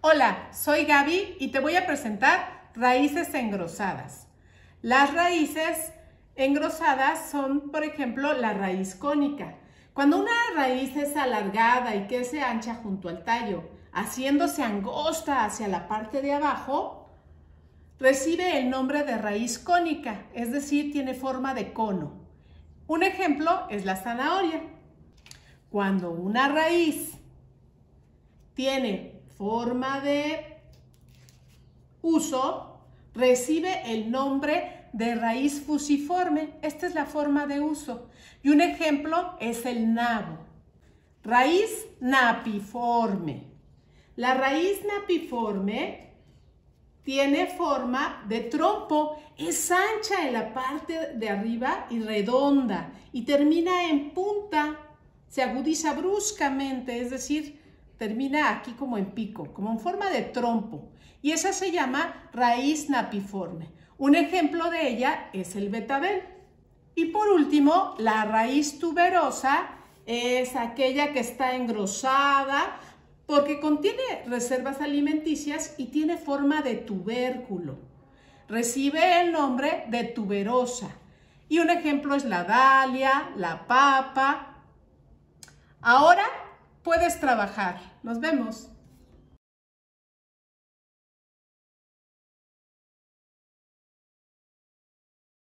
Hola, soy Gaby y te voy a presentar raíces engrosadas. Las raíces engrosadas son, por ejemplo, la raíz cónica. Cuando una raíz es alargada y que se ancha junto al tallo, haciéndose angosta hacia la parte de abajo, recibe el nombre de raíz cónica, es decir, tiene forma de cono. Un ejemplo es la zanahoria. Cuando una raíz tiene forma de uso, recibe el nombre de raíz fusiforme. Esta es la forma de uso. Y un ejemplo es el nabo. Raíz napiforme. La raíz napiforme tiene forma de trompo, es ancha en la parte de arriba y redonda y termina en punta, se agudiza bruscamente, es decir, termina aquí como en pico, como en forma de trompo. Y esa se llama raíz napiforme. Un ejemplo de ella es el betabel. Y por último, la raíz tuberosa es aquella que está engrosada porque contiene reservas alimenticias y tiene forma de tubérculo. Recibe el nombre de tuberosa. Y un ejemplo es la dalia, la papa. Ahora puedes trabajar. Nos vemos.